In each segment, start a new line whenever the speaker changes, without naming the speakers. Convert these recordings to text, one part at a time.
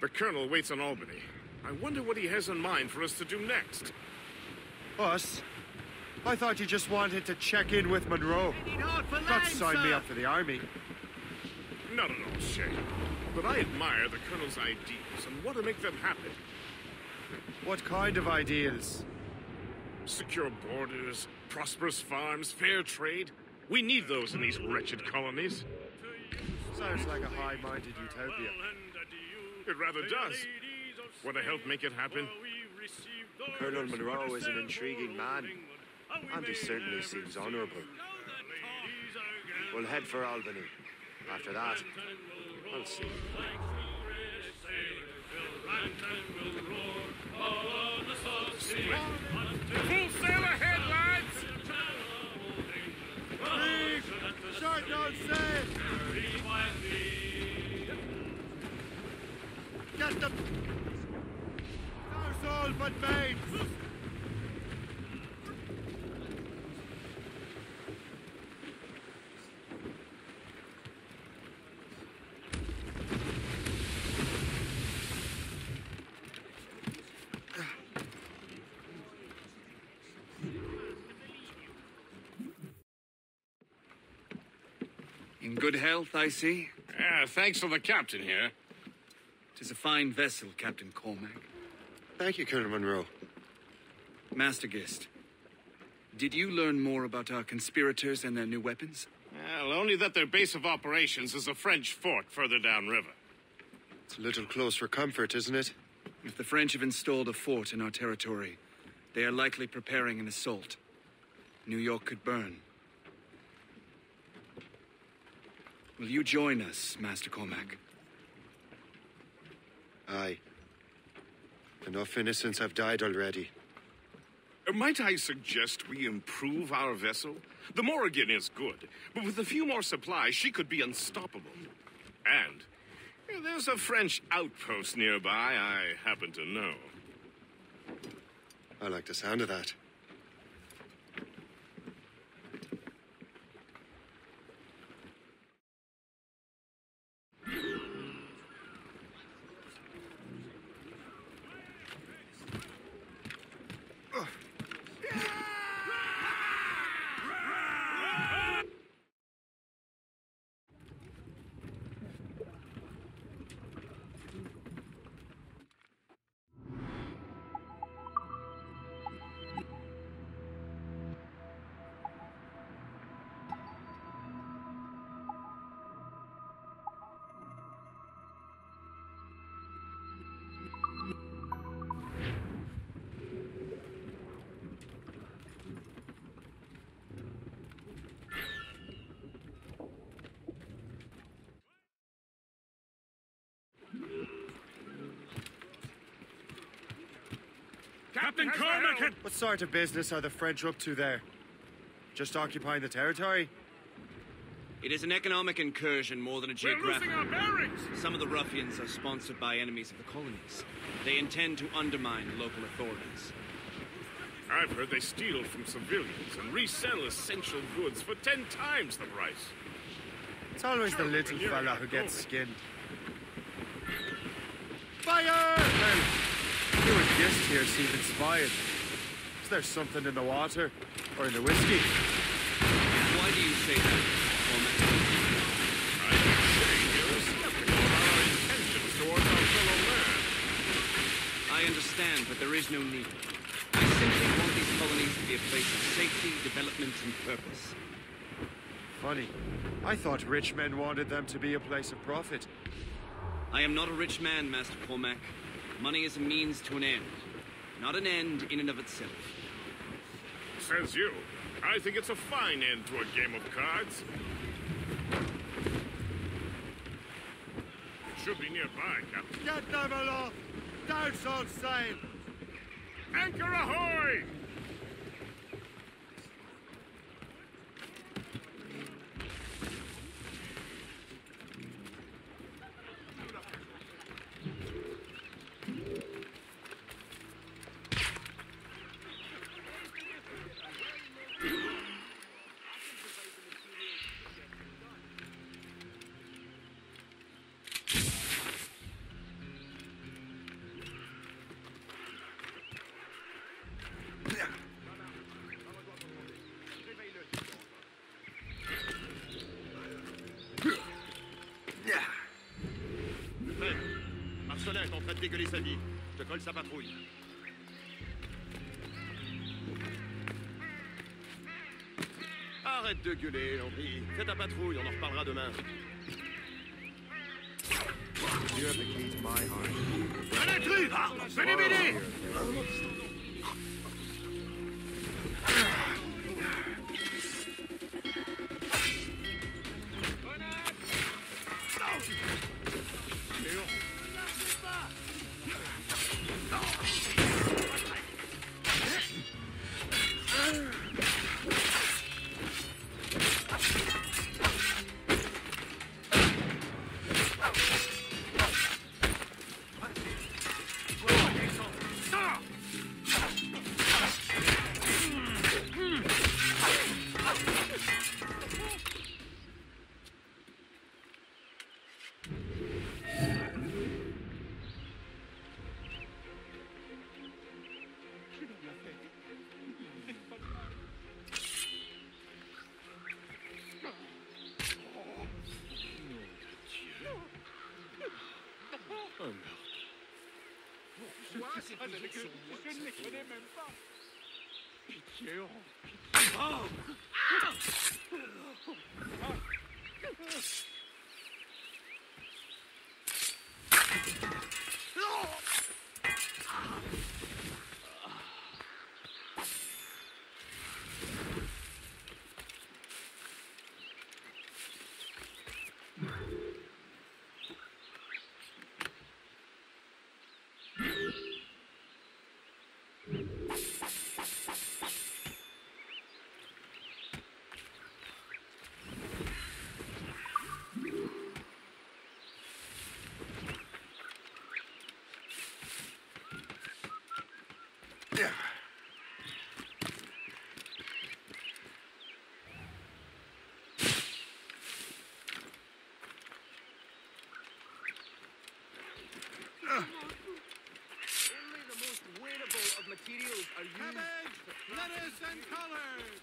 The Colonel waits on Albany. I wonder what he has in mind for us to do next.
Us? I thought you just wanted to check in with Monroe. Not sign me up for the army.
Not at all, Shay. But I admire the Colonel's ideas and want to make them happen.
What kind of ideas?
Secure borders, prosperous farms, fair trade. We need those in these wretched colonies.
Sounds like a high-minded utopia.
It rather does. Want to help make it happen?
Colonel Monroe is an intriguing man, and he certainly seems honourable. We'll head for Albany. After that, I'll see.
Full sail ahead, lads!
Leave! Short no sail! Get them! There's all but mates!
In good health, I see.
Yeah, thanks to the captain here.
Tis a fine vessel, Captain Cormac.
Thank you, Colonel Monroe.
Master Gist, did you learn more about our conspirators and their new weapons?
Well, only that their base of operations is a French fort further downriver.
It's a little close for comfort, isn't it?
If the French have installed a fort in our territory, they are likely preparing an assault. New York could burn. Will you join us, Master Cormac?
Aye. Enough innocents have died already.
Might I suggest we improve our vessel? The Morrigan is good, but with a few more supplies, she could be unstoppable. And there's a French outpost nearby I happen to know.
I like the sound of that.
Captain Cormac!
What sort of business are the French up to there? Just occupying the territory?
It is an economic incursion more than a
We're losing our bearings!
Some of the ruffians are sponsored by enemies of the colonies. They intend to undermine local authorities.
I've heard they steal from civilians and resell essential goods for ten times the price.
It's always the little
when
fella who gets
going.
skinned. Fire! Well, you and Gist here seem inspired. Is there something in the water? Or in the whiskey?
Why do you say that, Cormac?
I say you're skeptical about our intentions towards our fellow man.
I understand, but there is no need. I simply want these colonies to be a place of safety, development, and purpose.
Funny. I thought rich men wanted them to be a place of profit.
I am not a rich man, Master Cormac. Money is a means to an end, not an end in and of itself.
Says you. I think it's a fine end to a game of cards. It should be nearby, Captain.
Get them aloft! Down all sail!
Anchor ahoy!
Train de dégueuler sa vie. Je colle sa patrouille. Arrête de gueuler, Landry. Fais ta patrouille, on en reparlera demain. You have the key to my heart.
Un intrus Ah, Venez m'aider
mais que je ne les connais même pas. Pitié, oh. oh. oh. Materials are used.
lettuce, and colors!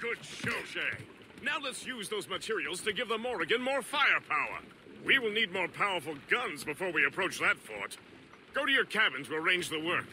Good show, Shay. Now let's use those materials to give the Morrigan more firepower. We will need more powerful guns before we approach that fort. Go to your cabin to arrange the work.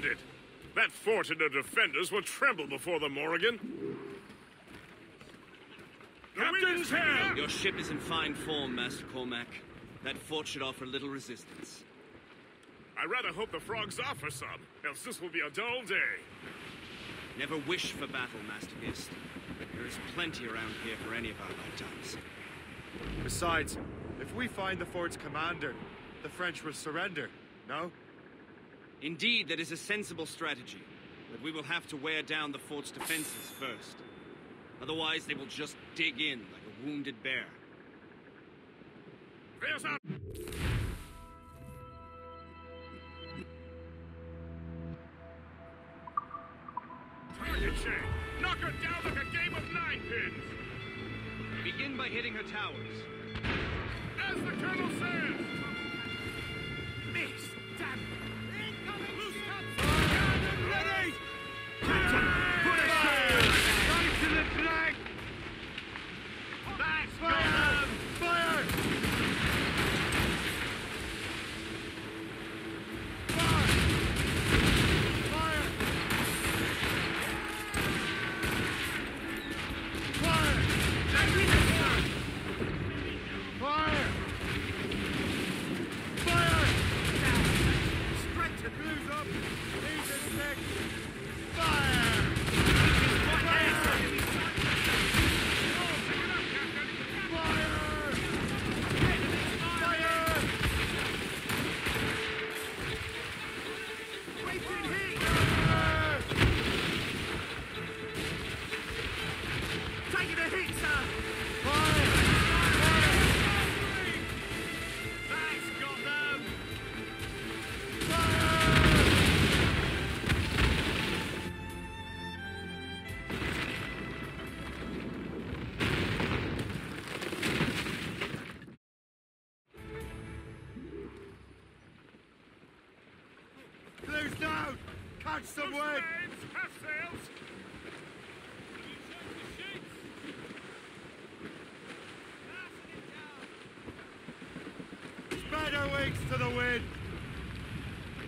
Splendid! That fort and the defenders will tremble before the Morrigan. Captain's hand!
Your ship is in fine form, Master Cormac. That fort should offer little resistance.
I rather hope the frogs offer some, else this will be a dull day.
Never wish for battle, Master Gist. There is plenty around here for any of our lifetimes.
Besides, if we find the fort's commander, the French will surrender, no?
Indeed, that is a sensible strategy. But we will have to wear down the fort's defenses first. Otherwise, they will just dig in like a wounded bear.
There's our... Target Shay! Knock her down like a game of nine pins!
Begin by hitting her towers.
As the Colonel says!
Some wind!
Waves, half sails!
Spread our wings to the wind!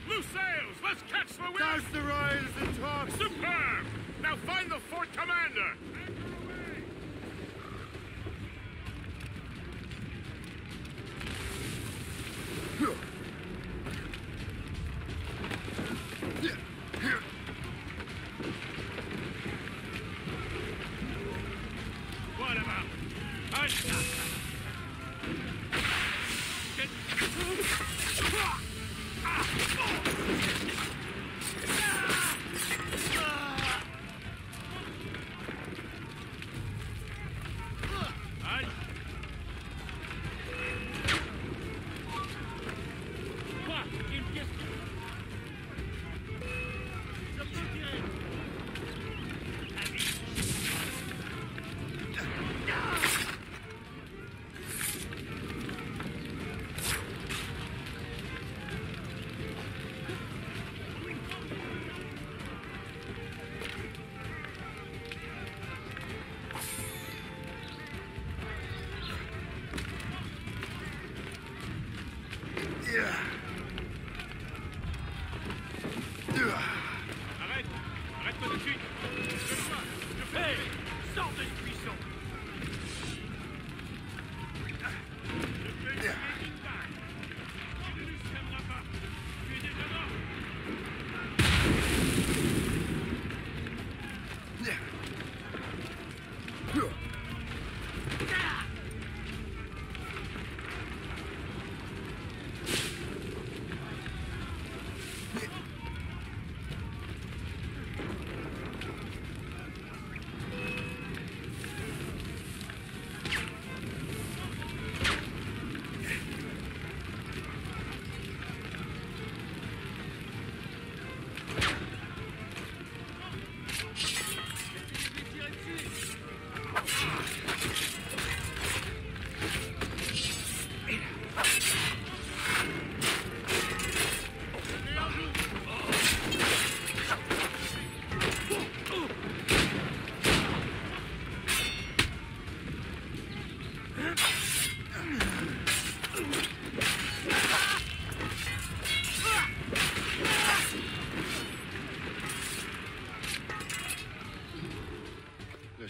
Loose sails! Let's catch the wind!
Douse the royals and talk!
Superb! Now find the fort commander!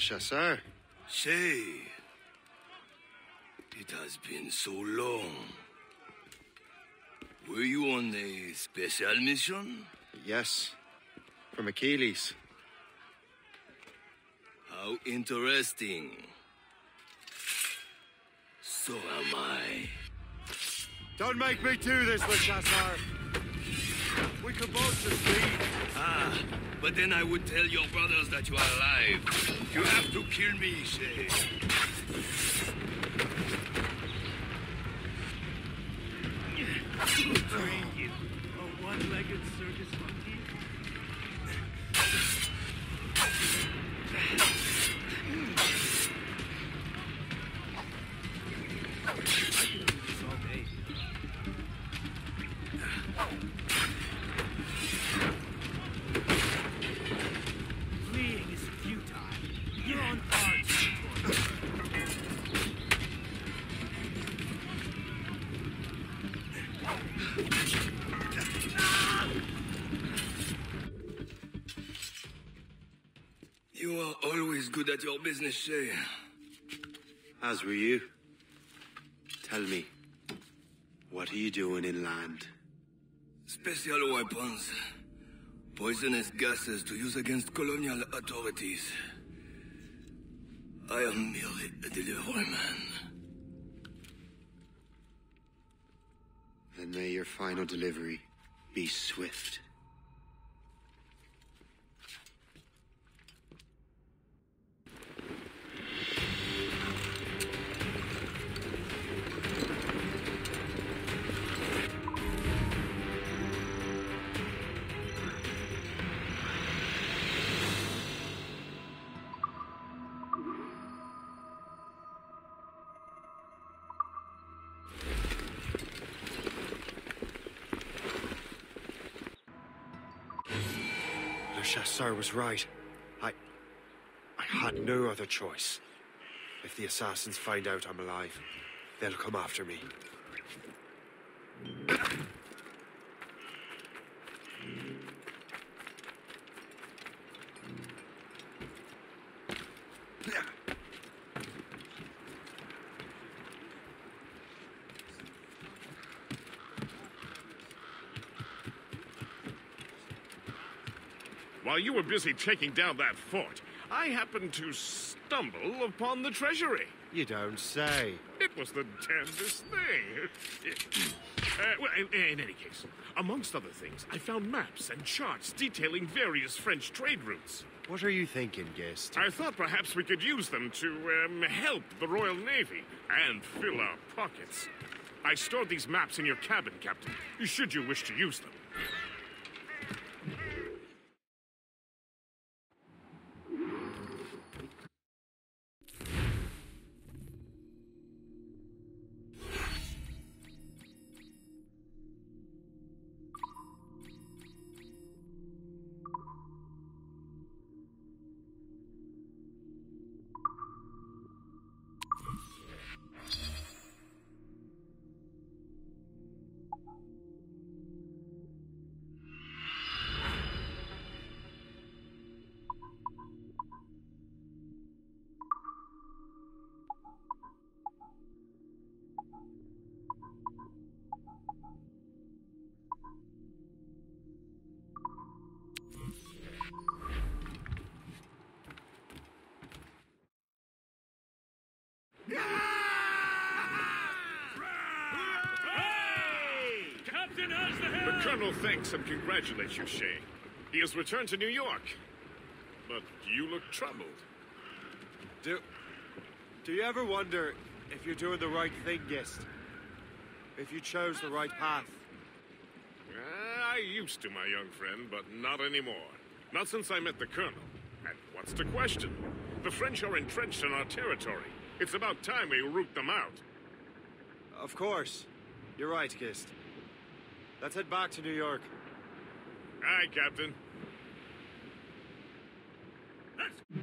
Chasseur.
Shay, it has been so long. Were you on a special mission?
Yes. From Achilles.
How interesting. So am I.
Don't make me do this, Le Chasseur! We could both just leave.
Ah, but then I would tell your brothers that you are alive. You have to kill me, Shay.
A one-legged circus monkey?
Are always good at your business, Shay.
As were you. Tell me, what are you doing inland?
Special weapons. Poisonous gases to use against colonial authorities. I am merely a delivery man.
Then may your final delivery be swift.
Chasseur was right. I. I had no other choice. If the assassins find out I'm alive, they'll come after me.
While you were busy taking down that fort, I happened to stumble upon the treasury.
You don't say.
It was the damnedest thing. Uh, well, in, in any case, amongst other things, I found maps and charts detailing various French trade routes.
What are you thinking, Gist?
I thought perhaps we could use them to um, help the Royal Navy and fill our pockets. I stored these maps in your cabin, Captain, should you wish to use them. Colonel thanks and congratulates you, Shay. He has returned to New York. But you look troubled.
Do. Do you ever wonder if you're doing the right thing, Gist? If you chose the right path?
Ah, I used to, my young friend, but not anymore. Not since I met the Colonel. And what's the question? The French are entrenched in our territory. It's about time we root them out.
Of course. You're right, Gist. Let's head back to New York.
Aye, Captain. Let's...